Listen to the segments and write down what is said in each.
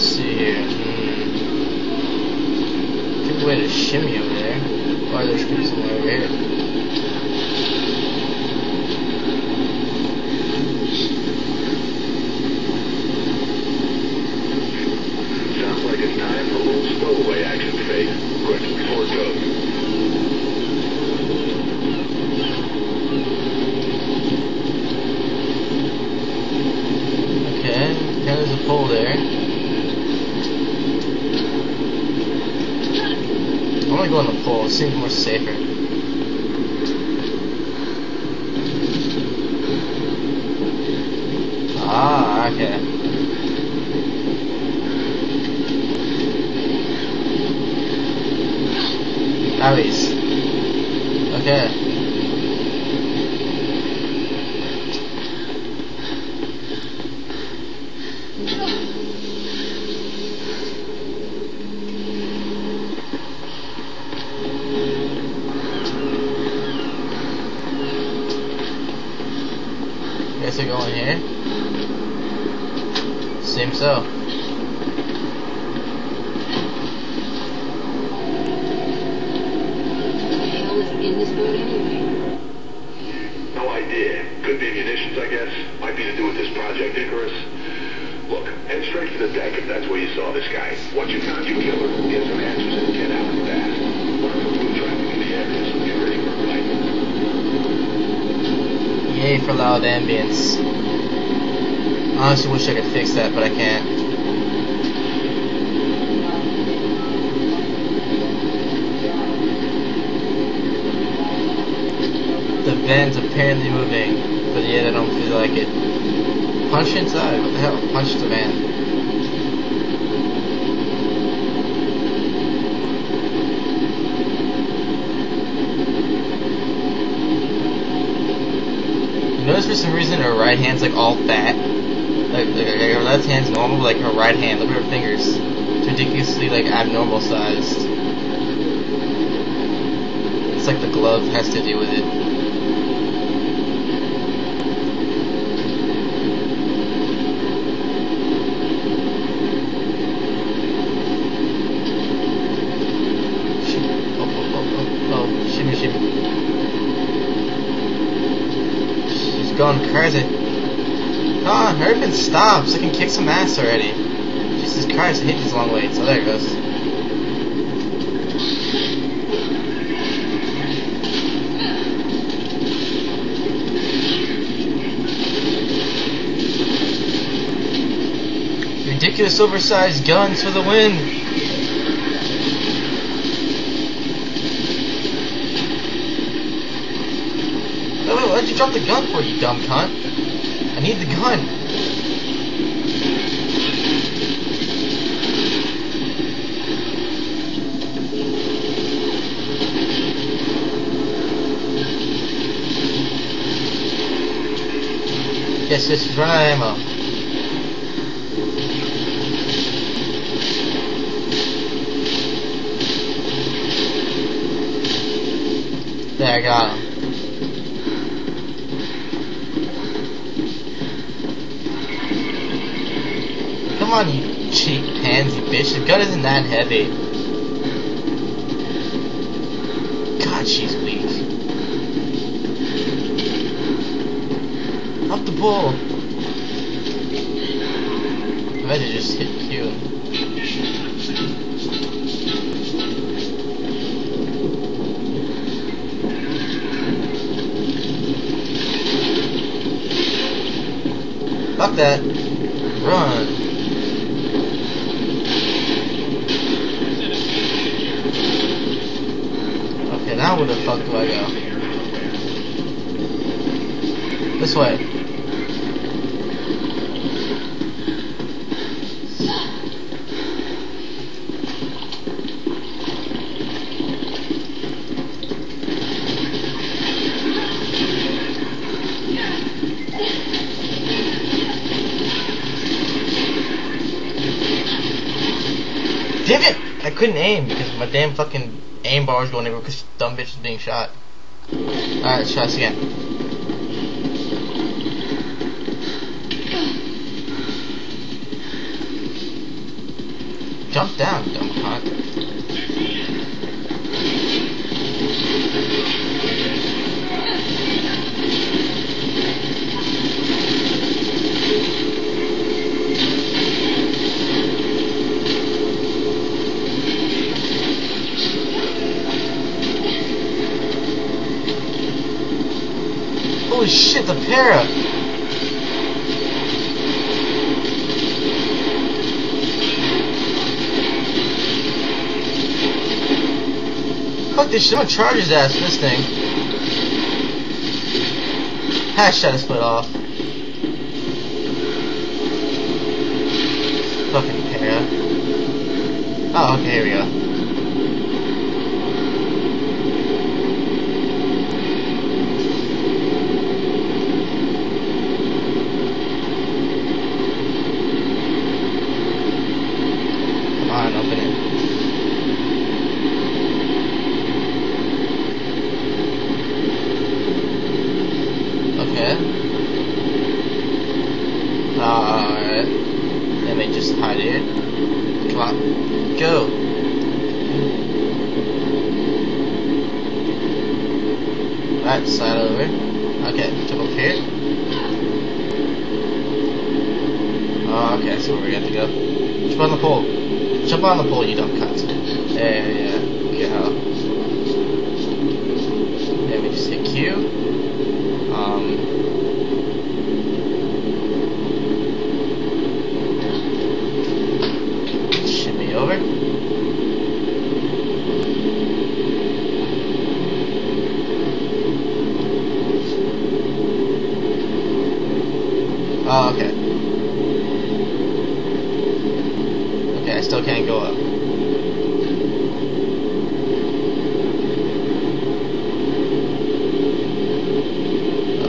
Let's see here. Hmm. Good way to shimmy over there. Or there should be somewhere over here. Sounds like it's time for a little stowaway action, Faith. Quick, before it goes. Okay, okay, there's a pole there. I want to go on the pole, it seems more safer. Ah, okay. Nice. Okay. I in here. Seems so. No idea. Could be munitions, I guess. Might be to do with this Project Icarus. Look, head straight for the deck if that's where you saw this guy. Once you found your killer, get some answers and get out fast. Learn from food traffic in the area, so get ready for a fight. For loud ambience. I Honestly wish I could fix that, but I can't. The van's apparently moving, but yet I don't feel like it. Punch inside, what the hell? Punch the van. You notice for some reason her right hand's like all fat. Like, like, her left hand's normal, but like her right hand, look at her fingers. It's ridiculously like abnormal sized. It's like the glove has to do with it. Shim- Oh, oh, oh, oh, oh, shimmy, shimmy. She's going crazy. Come on, hurry up and stop so I can kick some ass already. Jesus Christ, I hate these long waits. Oh, there it goes. Ridiculous oversized guns for the win. Wait, why'd you drop the gun for, you dumb cunt? I need the gun. Yes, this is run out of ammo. There, I got him. Come on, you cheap pansy bitch. The gun isn't that heavy. God, she's weak. Up the bull. I better just hit Q. Fuck that. Run. Okay, now where the fuck do I go? This way. Damn it! I couldn't aim because my damn fucking aim bar was going everywhere because dumb bitch is being shot. Alright, let's try this again. jump down, dumb cunt. Holy shit, the para! Fuck this shit, I'm gonna charge his ass this thing. Hash shot is split off. Fucking para. Oh, okay, here we go. Come on, open it. Okay. Alright. Let me just hide it. Come on. Go. Right, slide over. Okay, jump up here. Oh, okay, see where we have to go. Jump on the pole. Jump on the pole, you dumb cunt. There yeah, go. Let me just hit Q. Um, shimmy over. Oh, okay. Okay, I still can't go up.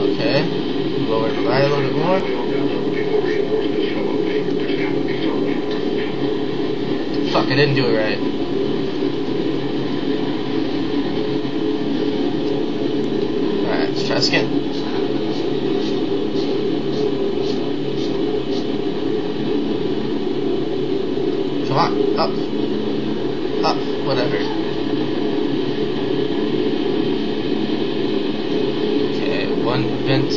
Okay. Lower the right a little bit more. Fuck, I didn't do it right. Alright, let's try this again. Come on, up. Up, whatever. Vent,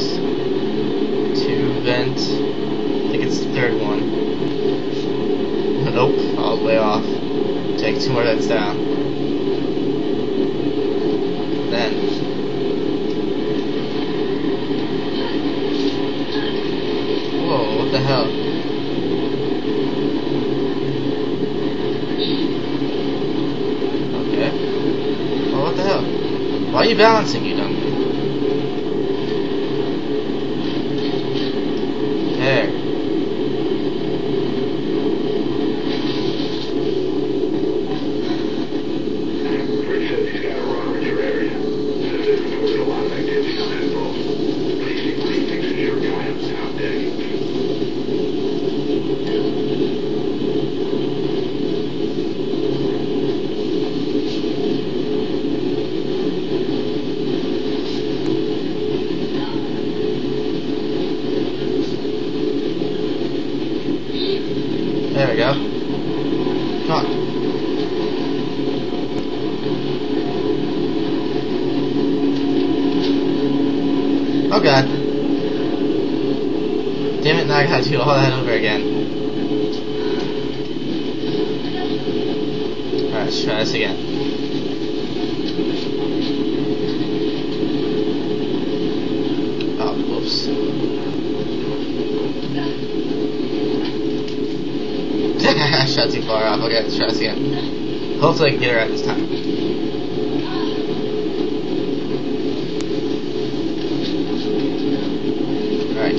two vent. I think it's the third one. Nope, all the way off. Take two more vents down. Then. Whoa, what the hell? Okay. Well, what the hell? Why are you balancing, you dumb? There. Rick says he's got a runner in your area. Says they've reported a lot of activity on that boat. What do you think, what do you think is your guy on top deck? There we go. Come on. Oh god. Damn it, now I gotta do all that over again. Alright, let's try this again. Oh, whoops. I shot too far off. Okay, let's try this again. Hopefully I can get her right this time.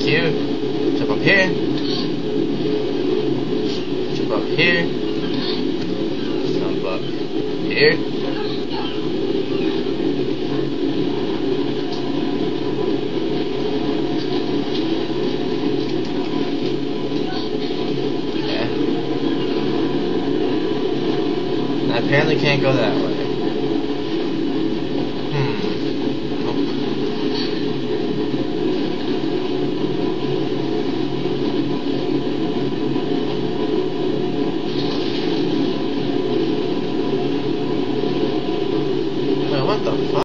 here, jump up here, jump up here, jump up here. Yeah. I apparently can't go that way. Hmm.